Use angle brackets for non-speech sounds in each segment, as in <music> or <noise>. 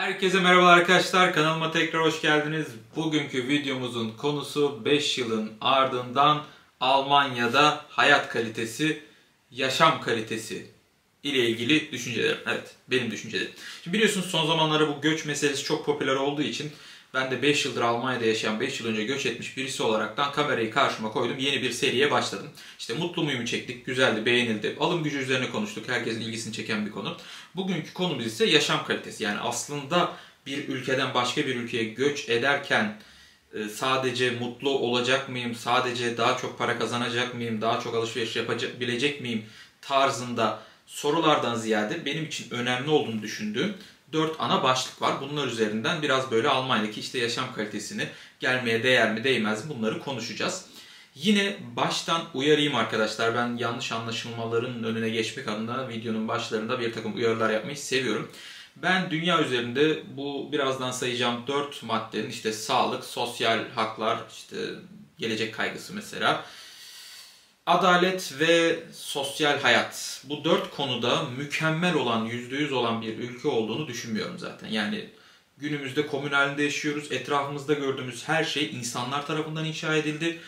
Herkese merhaba arkadaşlar. Kanalıma tekrar hoş geldiniz. Bugünkü videomuzun konusu 5 yılın ardından Almanya'da hayat kalitesi, yaşam kalitesi ile ilgili düşüncelerim. Evet, benim düşüncelerim. Şimdi biliyorsunuz son zamanlarda bu göç meselesi çok popüler olduğu için ben de 5 yıldır Almanya'da yaşayan, 5 yıl önce göç etmiş birisi olaraktan kamerayı karşıma koydum. Yeni bir seriye başladım. İşte Mutlu Muyum'u çektik. Güzeldi, beğenildi. Alım gücü üzerine konuştuk. Herkesin ilgisini çeken bir konu. Bugünkü konumuz ise yaşam kalitesi. Yani aslında bir ülkeden başka bir ülkeye göç ederken e, sadece mutlu olacak mıyım, sadece daha çok para kazanacak mıyım, daha çok alışveriş yapabilecek miyim tarzında sorulardan ziyade benim için önemli olduğunu düşündüğüm dört ana başlık var. Bunlar üzerinden biraz böyle Almanya'daki işte yaşam kalitesini gelmeye değer mi değmez mi bunları konuşacağız. Yine baştan uyarayım arkadaşlar. Ben yanlış anlaşılmaların önüne geçmek adına videonun başlarında bir takım uyarılar yapmayı seviyorum. Ben dünya üzerinde bu birazdan sayacağım dört maddenin işte sağlık, sosyal haklar, işte gelecek kaygısı mesela, adalet ve sosyal hayat. Bu dört konuda mükemmel olan, yüzde yüz olan bir ülke olduğunu düşünmüyorum zaten. Yani günümüzde komün halinde yaşıyoruz. Etrafımızda gördüğümüz her şey insanlar tarafından inşa edildi.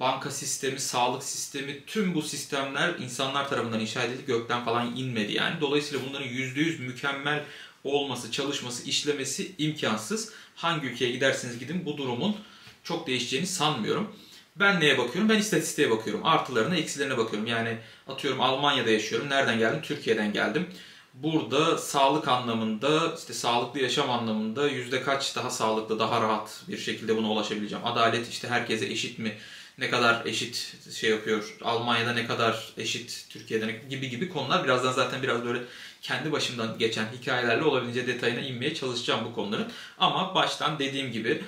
Banka sistemi, sağlık sistemi, tüm bu sistemler insanlar tarafından inşa edildi. Gökten falan inmedi yani. Dolayısıyla bunların yüzde yüz mükemmel olması, çalışması, işlemesi imkansız. Hangi ülkeye giderseniz gidin bu durumun çok değişeceğini sanmıyorum. Ben neye bakıyorum? Ben istatistiğe bakıyorum. Artılarına, eksilerine bakıyorum. Yani atıyorum Almanya'da yaşıyorum. Nereden geldim? Türkiye'den geldim. Burada sağlık anlamında, işte sağlıklı yaşam anlamında yüzde kaç daha sağlıklı, daha rahat bir şekilde buna ulaşabileceğim. Adalet işte herkese eşit mi? Ne kadar eşit şey yapıyor? Almanya'da ne kadar eşit? Türkiye'de gibi gibi konular. Birazdan zaten biraz böyle kendi başımdan geçen hikayelerle olabildiğince detayına inmeye çalışacağım bu konuların. Ama baştan dediğim gibi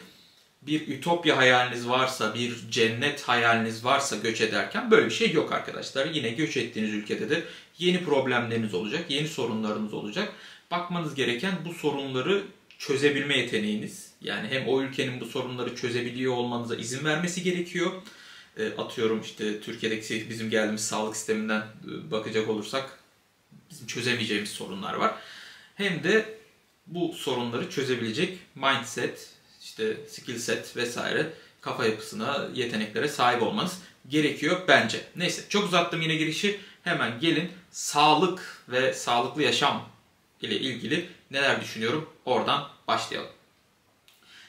bir ütopya hayaliniz varsa, bir cennet hayaliniz varsa göç ederken böyle bir şey yok arkadaşlar. Yine göç ettiğiniz ülkede de yeni problemleriniz olacak, yeni sorunlarınız olacak. Bakmanız gereken bu sorunları çözebilme yeteneğiniz. Yani hem o ülkenin bu sorunları çözebiliyor olmanıza izin vermesi gerekiyor. E, atıyorum işte Türkiye'deki bizim geldiğimiz sağlık sisteminden e, bakacak olursak bizim çözemeyeceğimiz sorunlar var. Hem de bu sorunları çözebilecek mindset, işte skill set vesaire kafa yapısına, yeteneklere sahip olmanız gerekiyor bence. Neyse çok uzattım yine girişi. Hemen gelin sağlık ve sağlıklı yaşam ile ilgili neler düşünüyorum oradan başlayalım.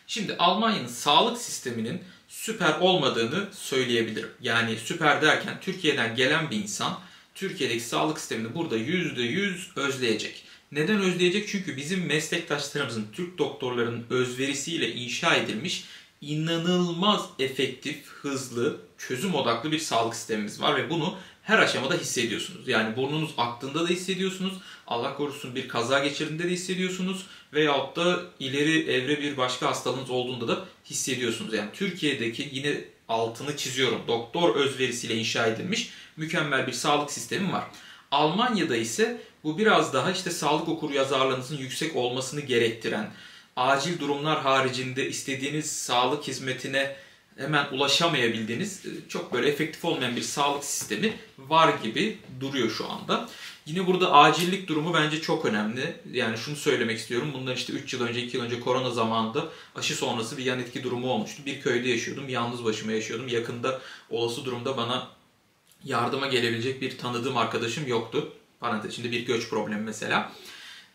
Şimdi Almanya'nın sağlık sisteminin süper olmadığını söyleyebilirim. Yani süper derken Türkiye'den gelen bir insan Türkiye'deki sağlık sistemini burada %100 özleyecek. Neden özleyecek? Çünkü bizim meslektaşlarımızın, Türk doktorlarının özverisiyle inşa edilmiş inanılmaz efektif, hızlı, çözüm odaklı bir sağlık sistemimiz var ve bunu her aşamada hissediyorsunuz. Yani burnunuz aktığında da hissediyorsunuz. Allah korusun bir kaza geçirdiğinde de hissediyorsunuz. Veyahut da ileri evre bir başka hastalığınız olduğunda da hissediyorsunuz. Yani Türkiye'deki yine altını çiziyorum. Doktor özverisiyle inşa edilmiş mükemmel bir sağlık sistemi var. Almanya'da ise bu biraz daha işte sağlık okur yazarlığınızın yüksek olmasını gerektiren, acil durumlar haricinde istediğiniz sağlık hizmetine hemen ulaşamayabildiğiniz e, çok böyle efektif olmayan bir sağlık sistemi var gibi duruyor şu anda. Yine burada acillik durumu bence çok önemli. Yani şunu söylemek istiyorum. Bunlar işte 3 yıl önce, 2 yıl önce korona zamanında aşı sonrası bir yan etki durumu olmuştu. Bir köyde yaşıyordum, yalnız başıma yaşıyordum. Yakında olası durumda bana yardıma gelebilecek bir tanıdığım arkadaşım yoktu. Parantez içinde bir göç problemi mesela.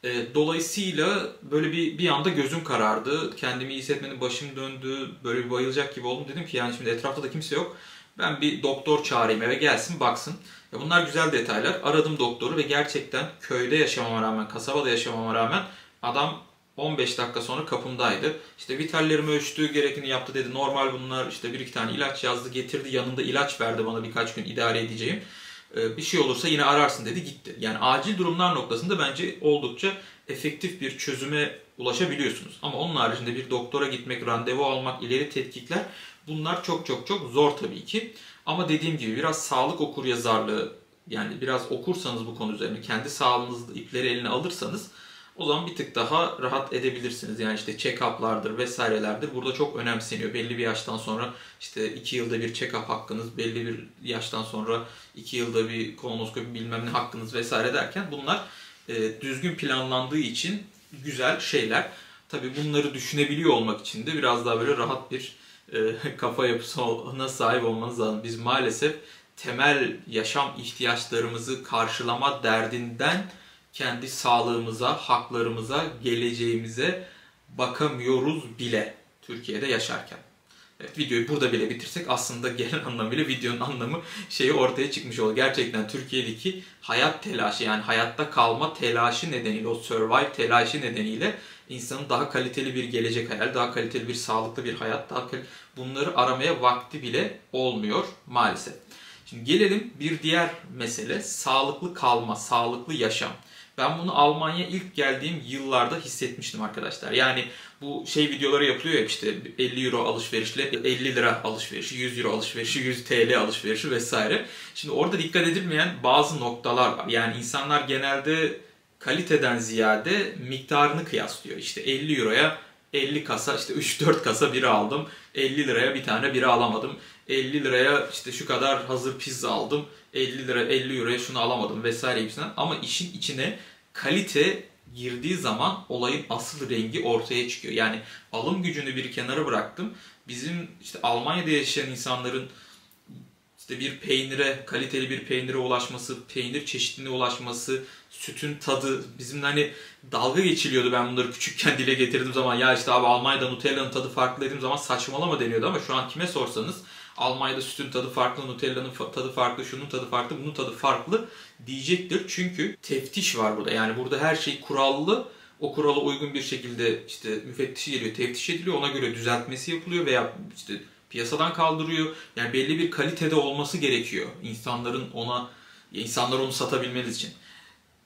E, dolayısıyla böyle bir bir anda gözüm karardı. Kendimi iyi hissetmedim, başım döndü. Böyle bir bayılacak gibi oldum. Dedim ki yani şimdi etrafta da kimse yok. Ben bir doktor çağırayım eve gelsin baksın. Ya bunlar güzel detaylar. Aradım doktoru ve gerçekten köyde yaşamama rağmen, kasabada yaşamama rağmen adam 15 dakika sonra kapımdaydı. İşte vitallerimi ölçtü, gerekeni yaptı dedi. Normal bunlar işte bir iki tane ilaç yazdı, getirdi. Yanında ilaç verdi bana birkaç gün idare edeceğim. Ee, bir şey olursa yine ararsın dedi gitti. Yani acil durumlar noktasında bence oldukça efektif bir çözüme ulaşabiliyorsunuz. Ama onun haricinde bir doktora gitmek, randevu almak, ileri tetkikler bunlar çok çok çok zor tabii ki. Ama dediğim gibi biraz sağlık okur yazarlığı yani biraz okursanız bu konu üzerine kendi sağlığınızı ipleri eline alırsanız o zaman bir tık daha rahat edebilirsiniz. Yani işte check-up'lardır vesairelerdir. Burada çok önemseniyor. Belli bir yaştan sonra işte iki yılda bir check-up hakkınız, belli bir yaştan sonra iki yılda bir kolonoskopi bilmem ne hakkınız vesaire derken bunlar e, düzgün planlandığı için güzel şeyler. Tabii bunları düşünebiliyor olmak için de biraz daha böyle rahat bir e, <laughs> kafa yapısına sahip olmanız lazım. Biz maalesef temel yaşam ihtiyaçlarımızı karşılama derdinden kendi sağlığımıza, haklarımıza, geleceğimize bakamıyoruz bile Türkiye'de yaşarken. Evet, videoyu burada bile bitirsek aslında genel anlamıyla videonun anlamı şeyi ortaya çıkmış oldu. Gerçekten Türkiye'deki hayat telaşı yani hayatta kalma telaşı nedeniyle o survive telaşı nedeniyle insanın daha kaliteli bir gelecek hayal, daha kaliteli bir sağlıklı bir hayat, daha kaliteli, bunları aramaya vakti bile olmuyor maalesef. Şimdi gelelim bir diğer mesele sağlıklı kalma, sağlıklı yaşam. Ben bunu Almanya ilk geldiğim yıllarda hissetmiştim arkadaşlar. Yani bu şey videoları yapılıyor ya işte 50 euro alışverişle 50 lira alışverişi, 100 euro alışverişi, 100 TL alışverişi vesaire. Şimdi orada dikkat edilmeyen bazı noktalar var. Yani insanlar genelde kaliteden ziyade miktarını kıyaslıyor. İşte 50 euroya 50 kasa işte 3-4 kasa biri aldım. 50 liraya bir tane biri alamadım. 50 liraya işte şu kadar hazır pizza aldım. 50 lira 50 euroya şunu alamadım vesaire gibisinden. Ama işin içine kalite girdiği zaman olayın asıl rengi ortaya çıkıyor. Yani alım gücünü bir kenara bıraktım. Bizim işte Almanya'da yaşayan insanların işte bir peynire, kaliteli bir peynire ulaşması, peynir çeşitliliğine ulaşması, sütün tadı, bizim hani dalga geçiliyordu ben bunları küçükken dile getirdiğim zaman ya işte abi Almanya'da Nutella'nın tadı farklı dediğim zaman saçmalama deniyordu ama şu an kime sorsanız Almanya'da sütün tadı farklı, Nutella'nın tadı farklı, şunun tadı farklı, bunun tadı farklı diyecektir. Çünkü teftiş var burada. Yani burada her şey kurallı. O kurala uygun bir şekilde işte müfettişi geliyor, teftiş ediliyor. Ona göre düzeltmesi yapılıyor veya işte piyasadan kaldırıyor. Yani belli bir kalitede olması gerekiyor. İnsanların ona insanlar onu satabilmeniz için.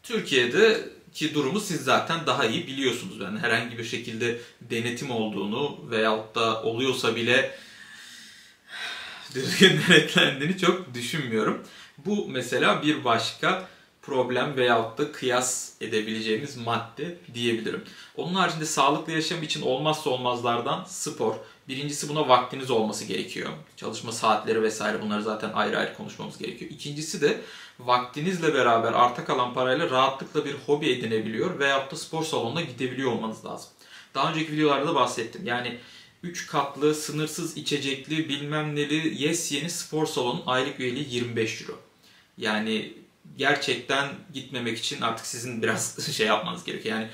Türkiye'de ki durumu siz zaten daha iyi biliyorsunuz. Yani herhangi bir şekilde denetim olduğunu veyahut da oluyorsa bile düzgün denetlendiğini çok düşünmüyorum. Bu mesela bir başka problem veyahut da kıyas edebileceğimiz madde diyebilirim. Onun haricinde sağlıklı yaşam için olmazsa olmazlardan spor. Birincisi buna vaktiniz olması gerekiyor. Çalışma saatleri vesaire bunları zaten ayrı ayrı konuşmamız gerekiyor. İkincisi de vaktinizle beraber arta kalan parayla rahatlıkla bir hobi edinebiliyor veyahut da spor salonuna gidebiliyor olmanız lazım. Daha önceki videolarda da bahsettim. Yani 3 katlı, sınırsız içecekli, bilmem neli, yes yeni spor salonun aylık üyeliği 25 euro. Yani gerçekten gitmemek için artık sizin biraz <laughs> şey yapmanız gerekiyor. Yani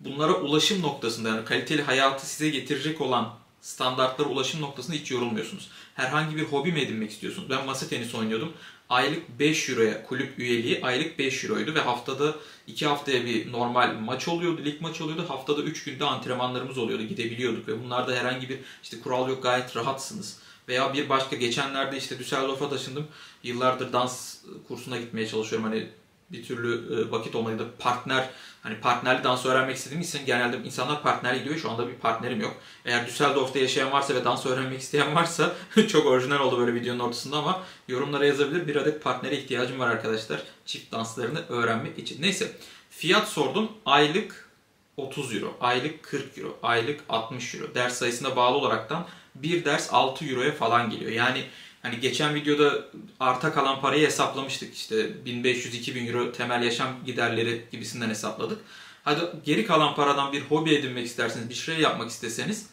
bunlara ulaşım noktasında yani kaliteli hayatı size getirecek olan standartlara ulaşım noktasında hiç yorulmuyorsunuz. Herhangi bir hobi mi edinmek istiyorsunuz? Ben masa tenisi oynuyordum. Aylık 5 euroya kulüp üyeliği aylık 5 euroydu ve haftada 2 haftaya bir normal maç oluyordu, lig maçı oluyordu. Haftada 3 günde antrenmanlarımız oluyordu, gidebiliyorduk ve bunlarda herhangi bir işte kural yok gayet rahatsınız. Veya bir başka geçenlerde işte Düsseldorf'a taşındım. Yıllardır dans kursuna gitmeye çalışıyorum. Hani bir türlü e, vakit olmadı da partner hani partnerli dans öğrenmek istediğim için genelde insanlar partner gidiyor. Şu anda bir partnerim yok. Eğer Düsseldorf'ta yaşayan varsa ve dans öğrenmek isteyen varsa <laughs> çok orijinal oldu böyle videonun ortasında ama yorumlara yazabilir. Bir adet partnere ihtiyacım var arkadaşlar. Çift danslarını öğrenmek için. Neyse fiyat sordum. Aylık 30 euro, aylık 40 euro, aylık 60 euro. Ders sayısına bağlı olaraktan bir ders 6 euroya falan geliyor. Yani Hani geçen videoda arta kalan parayı hesaplamıştık. İşte 1500-2000 euro temel yaşam giderleri gibisinden hesapladık. Hadi geri kalan paradan bir hobi edinmek isterseniz, bir şey yapmak isteseniz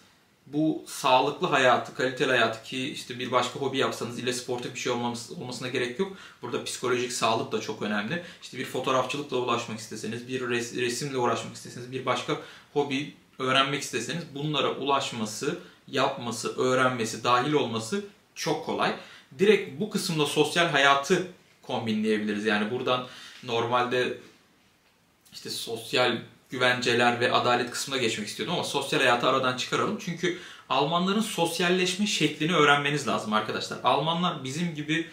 bu sağlıklı hayatı, kaliteli hayatı ki işte bir başka hobi yapsanız ile sportif bir şey olması, olmasına gerek yok. Burada psikolojik sağlık da çok önemli. İşte bir fotoğrafçılıkla ulaşmak isteseniz, bir res, resimle uğraşmak isteseniz, bir başka hobi öğrenmek isteseniz bunlara ulaşması, yapması, öğrenmesi, dahil olması çok kolay. Direkt bu kısımda sosyal hayatı kombinleyebiliriz. Yani buradan normalde işte sosyal güvenceler ve adalet kısmına geçmek istiyordum ama sosyal hayatı aradan çıkaralım. Çünkü Almanların sosyalleşme şeklini öğrenmeniz lazım arkadaşlar. Almanlar bizim gibi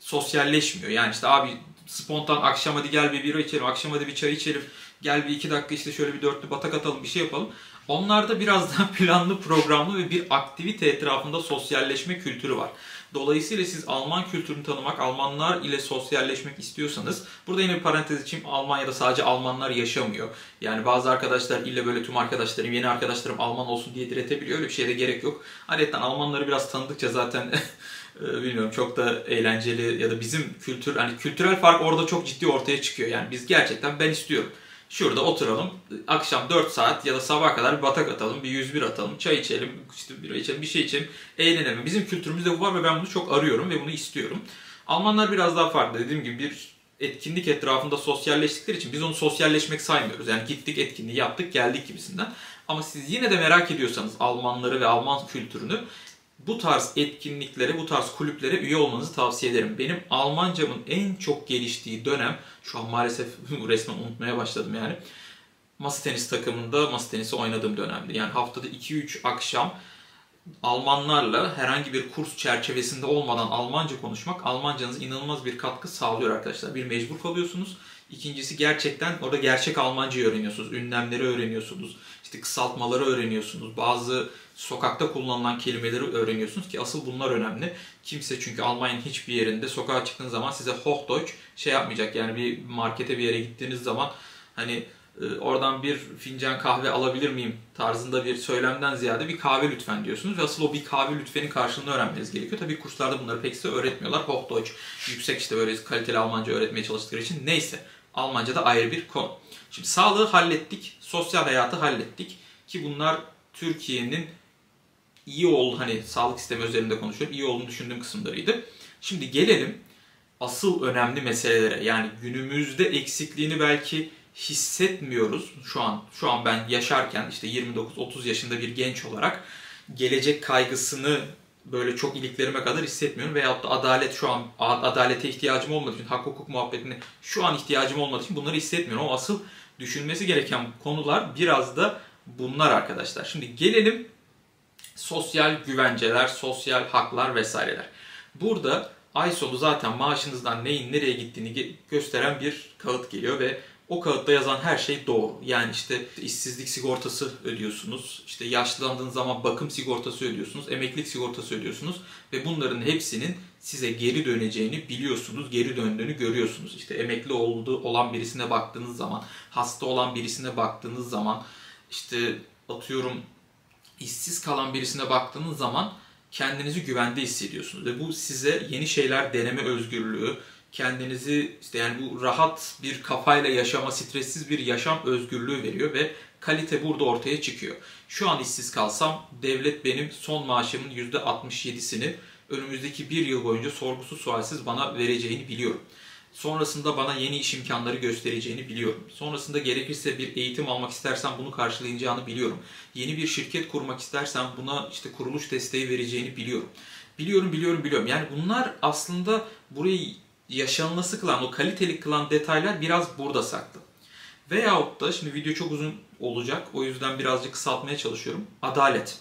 sosyalleşmiyor. Yani işte abi spontan akşam hadi gel bir bira içelim, akşam hadi bir çay içelim, gel bir iki dakika işte şöyle bir dörtlü batak atalım bir şey yapalım. Onlarda biraz daha <laughs> planlı, programlı ve bir aktivite etrafında sosyalleşme kültürü var. Dolayısıyla siz Alman kültürünü tanımak, Almanlar ile sosyalleşmek istiyorsanız, burada yine bir parantez içeyim, Almanya'da sadece Almanlar yaşamıyor. Yani bazı arkadaşlar ille böyle tüm arkadaşlarım, yeni arkadaşlarım Alman olsun diye diretebiliyor. Öyle bir şeye de gerek yok. Ayrıca Almanları biraz tanıdıkça zaten <laughs> e, bilmiyorum çok da eğlenceli ya da bizim kültür, hani kültürel fark orada çok ciddi ortaya çıkıyor. Yani biz gerçekten ben istiyorum Şurada oturalım. Akşam 4 saat ya da sabah kadar bir batak atalım, bir 101 atalım, çay içelim, işte bira içelim, bir şey içelim, eğlenelim. Bizim kültürümüzde bu var ve ben bunu çok arıyorum ve bunu istiyorum. Almanlar biraz daha farklı. Dediğim gibi bir etkinlik etrafında sosyalleştikleri için biz onu sosyalleşmek saymıyoruz. Yani gittik etkinliği yaptık geldik gibisinden. Ama siz yine de merak ediyorsanız Almanları ve Alman kültürünü bu tarz etkinliklere, bu tarz kulüplere üye olmanızı tavsiye ederim. Benim Almancamın en çok geliştiği dönem, şu an maalesef <laughs> resmen unutmaya başladım yani. Masa tenis takımında masa tenisi oynadığım dönemdi. Yani haftada 2-3 akşam Almanlarla herhangi bir kurs çerçevesinde olmadan Almanca konuşmak Almancanıza inanılmaz bir katkı sağlıyor arkadaşlar. Bir mecbur kalıyorsunuz. İkincisi gerçekten orada gerçek Almancayı öğreniyorsunuz. Ünlemleri öğreniyorsunuz. İşte kısaltmaları öğreniyorsunuz. Bazı sokakta kullanılan kelimeleri öğreniyorsunuz ki asıl bunlar önemli. Kimse çünkü Almanya'nın hiçbir yerinde sokağa çıktığınız zaman size Hochdeutsch şey yapmayacak. Yani bir markete bir yere gittiğiniz zaman hani e, oradan bir fincan kahve alabilir miyim tarzında bir söylemden ziyade bir kahve lütfen diyorsunuz ve asıl o bir kahve lütfenin karşılığını öğrenmeniz gerekiyor. Tabii kurslarda bunları pek size öğretmiyorlar. Hochdeutsch yüksek işte böyle kaliteli Almanca öğretmeye çalıştıkları için neyse. Almanca da ayrı bir konu. Şimdi sağlığı hallettik, sosyal hayatı hallettik ki bunlar Türkiye'nin iyi oldu hani sağlık sistemi üzerinde konuşuyorum. iyi olduğunu düşündüğüm kısımlarıydı. Şimdi gelelim asıl önemli meselelere. Yani günümüzde eksikliğini belki hissetmiyoruz şu an. Şu an ben yaşarken işte 29-30 yaşında bir genç olarak gelecek kaygısını böyle çok iliklerime kadar hissetmiyorum. Veyahut da adalet şu an adalete ihtiyacım olmadığı için, hak hukuk muhabbetine şu an ihtiyacım olmadığı için bunları hissetmiyorum. Ama asıl düşünmesi gereken konular biraz da bunlar arkadaşlar. Şimdi gelelim sosyal güvenceler, sosyal haklar vesaireler. Burada ay sonu zaten maaşınızdan neyin nereye gittiğini gösteren bir kağıt geliyor ve o kağıtta yazan her şey doğru. Yani işte işsizlik sigortası ödüyorsunuz, işte yaşlandığınız zaman bakım sigortası ödüyorsunuz, emeklilik sigortası ödüyorsunuz ve bunların hepsinin size geri döneceğini biliyorsunuz, geri döndüğünü görüyorsunuz. İşte emekli olduğu olan birisine baktığınız zaman, hasta olan birisine baktığınız zaman, işte atıyorum işsiz kalan birisine baktığınız zaman kendinizi güvende hissediyorsunuz ve bu size yeni şeyler deneme özgürlüğü, kendinizi işte yani bu rahat bir kafayla yaşama, stressiz bir yaşam özgürlüğü veriyor ve kalite burada ortaya çıkıyor. Şu an işsiz kalsam devlet benim son maaşımın %67'sini önümüzdeki bir yıl boyunca sorgusuz sualsiz bana vereceğini biliyorum. Sonrasında bana yeni iş imkanları göstereceğini biliyorum. Sonrasında gerekirse bir eğitim almak istersem bunu karşılayacağını biliyorum. Yeni bir şirket kurmak istersem buna işte kuruluş desteği vereceğini biliyorum. Biliyorum, biliyorum, biliyorum. Yani bunlar aslında burayı yaşanması kılan, o kaliteli kılan detaylar biraz burada saklı. Veyahut da, şimdi video çok uzun olacak, o yüzden birazcık kısaltmaya çalışıyorum. Adalet.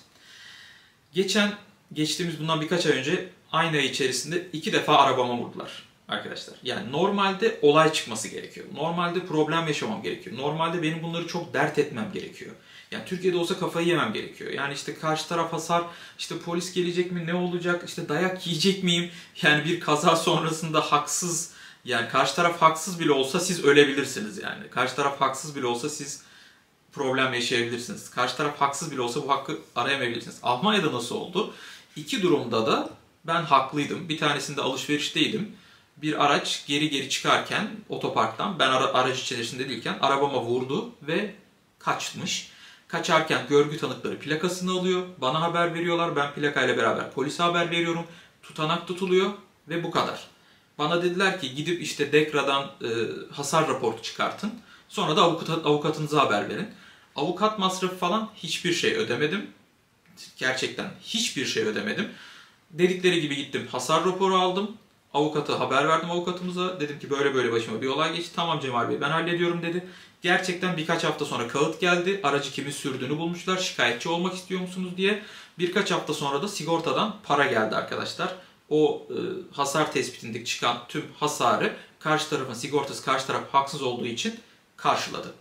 Geçen, geçtiğimiz bundan birkaç ay önce aynı ay içerisinde iki defa arabama vurdular arkadaşlar. Yani normalde olay çıkması gerekiyor. Normalde problem yaşamam gerekiyor. Normalde benim bunları çok dert etmem gerekiyor. Yani Türkiye'de olsa kafayı yemem gerekiyor. Yani işte karşı taraf hasar, işte polis gelecek mi, ne olacak, işte dayak yiyecek miyim? Yani bir kaza sonrasında haksız, yani karşı taraf haksız bile olsa siz ölebilirsiniz yani. Karşı taraf haksız bile olsa siz problem yaşayabilirsiniz. Karşı taraf haksız bile olsa bu hakkı arayamayabilirsiniz. Almanya'da nasıl oldu? İki durumda da ben haklıydım. Bir tanesinde alışverişteydim. Bir araç geri geri çıkarken otoparktan ben ara, aracı içerisinde değilken arabama vurdu ve kaçmış. Kaçarken görgü tanıkları plakasını alıyor. Bana haber veriyorlar. Ben plakayla beraber polise haber veriyorum. Tutanak tutuluyor ve bu kadar. Bana dediler ki gidip işte DEKRA'dan e, hasar raporu çıkartın. Sonra da avukat, avukatınıza haber verin. Avukat masrafı falan hiçbir şey ödemedim. Gerçekten hiçbir şey ödemedim. Dedikleri gibi gittim hasar raporu aldım. Avukata haber verdim avukatımıza. Dedim ki böyle böyle başıma bir olay geçti. Tamam Cemal Bey ben hallediyorum dedi. Gerçekten birkaç hafta sonra kağıt geldi. Aracı kimin sürdüğünü bulmuşlar. Şikayetçi olmak istiyor musunuz diye. Birkaç hafta sonra da sigortadan para geldi arkadaşlar. O e, hasar tespitindeki çıkan tüm hasarı karşı tarafın sigortası karşı taraf haksız olduğu için karşıladı.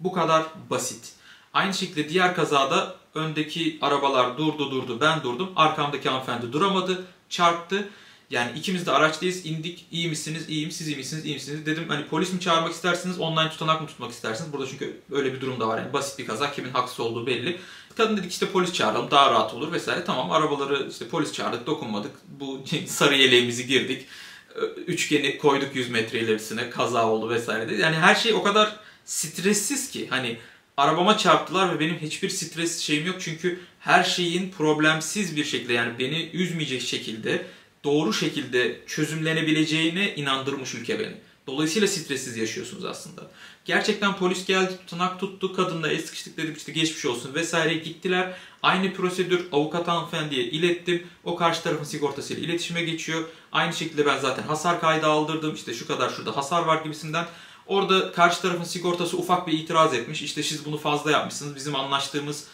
Bu kadar basit. Aynı şekilde diğer kazada öndeki arabalar durdu durdu ben durdum. Arkamdaki hanımefendi duramadı çarptı. Yani ikimiz de araçtayız. indik. İyi misiniz? İyiyim. Siz iyi misiniz? İyi misiniz? Dedim hani polis mi çağırmak istersiniz? Online tutanak mı tutmak istersiniz? Burada çünkü öyle bir durum da var. Yani basit bir kaza. Kimin haksız olduğu belli. Kadın dedik işte polis çağıralım. Daha rahat olur vesaire. Tamam arabaları işte polis çağırdık. Dokunmadık. Bu <laughs> sarı yeleğimizi girdik. Üçgeni koyduk 100 metre ilerisine. Kaza oldu vesaire. Yani her şey o kadar stressiz ki hani arabama çarptılar ve benim hiçbir stres şeyim yok çünkü her şeyin problemsiz bir şekilde yani beni üzmeyecek şekilde doğru şekilde çözümlenebileceğine inandırmış ülke beni. Dolayısıyla stressiz yaşıyorsunuz aslında. Gerçekten polis geldi, tutanak tuttu, kadınla el sıkıştık dedim işte geçmiş olsun vesaire gittiler. Aynı prosedür avukat hanımefendiye ilettim. O karşı tarafın sigortasıyla iletişime geçiyor. Aynı şekilde ben zaten hasar kaydı aldırdım. İşte şu kadar şurada hasar var gibisinden. Orada karşı tarafın sigortası ufak bir itiraz etmiş. İşte siz bunu fazla yapmışsınız. Bizim anlaştığımız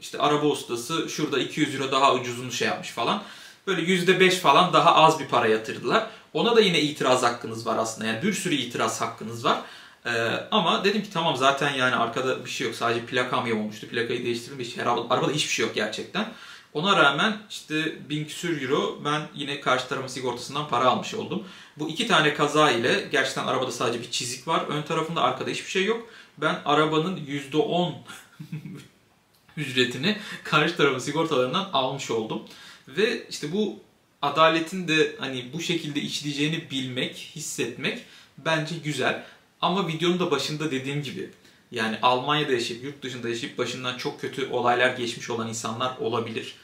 işte araba ustası şurada 200 euro daha ucuzunu şey yapmış falan. Böyle %5 falan daha az bir para yatırdılar. Ona da yine itiraz hakkınız var aslında. Yani bir sürü itiraz hakkınız var. Ee, ama dedim ki tamam zaten yani arkada bir şey yok. Sadece plakam olmuştu. Plakayı değiştirdim. Hiç, her, arabada hiçbir şey yok gerçekten. Ona rağmen işte bin küsür euro ben yine karşı tarafın sigortasından para almış oldum. Bu iki tane kaza ile gerçekten arabada sadece bir çizik var. Ön tarafında arkada hiçbir şey yok. Ben arabanın %10 <laughs> ücretini karşı tarafın sigortalarından almış oldum. Ve işte bu adaletin de hani bu şekilde işleyeceğini bilmek, hissetmek bence güzel. Ama videonun da başında dediğim gibi yani Almanya'da yaşayıp yurt dışında yaşayıp başından çok kötü olaylar geçmiş olan insanlar olabilir.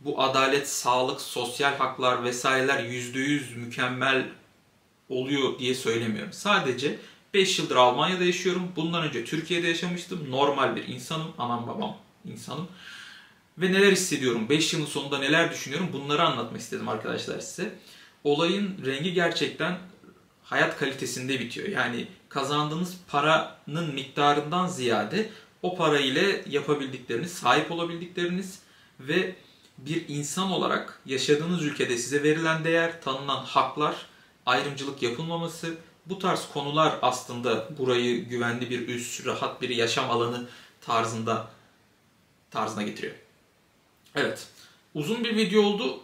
Bu adalet, sağlık, sosyal haklar vesaireler %100 mükemmel oluyor diye söylemiyorum. Sadece 5 yıldır Almanya'da yaşıyorum. Bundan önce Türkiye'de yaşamıştım. Normal bir insanım. Anam babam insanım. Ve neler hissediyorum, 5 yılın sonunda neler düşünüyorum bunları anlatmak istedim arkadaşlar size. Olayın rengi gerçekten hayat kalitesinde bitiyor. Yani kazandığınız paranın miktarından ziyade o para ile yapabildikleriniz, sahip olabildikleriniz ve bir insan olarak yaşadığınız ülkede size verilen değer, tanınan haklar, ayrımcılık yapılmaması, bu tarz konular aslında burayı güvenli bir üs, rahat bir yaşam alanı tarzında tarzına getiriyor. Evet. Uzun bir video oldu.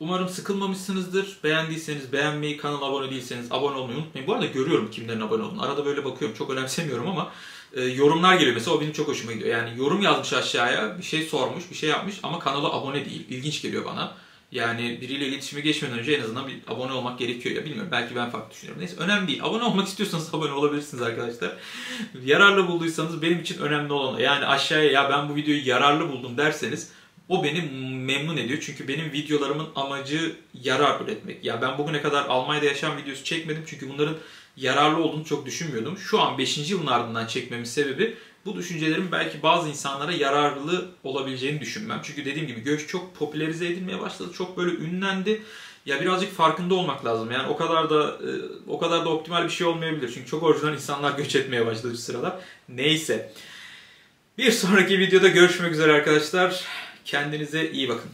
Umarım sıkılmamışsınızdır. Beğendiyseniz beğenmeyi, kanala abone değilseniz abone olmayı unutmayın. Bu arada görüyorum kimlerin abone olduğunu. Arada böyle bakıyorum. Çok önemsemiyorum ama e, yorumlar geliyor mesela. O benim çok hoşuma gidiyor. Yani yorum yazmış aşağıya, bir şey sormuş, bir şey yapmış ama kanala abone değil. İlginç geliyor bana. Yani biriyle iletişime geçmeden önce en azından bir abone olmak gerekiyor ya bilmiyorum. Belki ben farklı düşünüyorum. Neyse önemli değil. Abone olmak istiyorsanız <laughs> abone olabilirsiniz arkadaşlar. Yararlı bulduysanız benim için önemli olan yani aşağıya ya ben bu videoyu yararlı buldum derseniz o beni memnun ediyor. Çünkü benim videolarımın amacı yarar üretmek. Ya ben bugüne kadar Almanya'da yaşam videosu çekmedim. Çünkü bunların yararlı olduğunu çok düşünmüyordum. Şu an 5. yılın ardından çekmemin sebebi bu düşüncelerin belki bazı insanlara yararlı olabileceğini düşünmem. Çünkü dediğim gibi göç çok popülerize edilmeye başladı. Çok böyle ünlendi. Ya birazcık farkında olmak lazım. Yani o kadar da e, o kadar da optimal bir şey olmayabilir. Çünkü çok orijinal insanlar göç etmeye başladı şu sıralar. Neyse. Bir sonraki videoda görüşmek üzere arkadaşlar. Kendinize iyi bakın.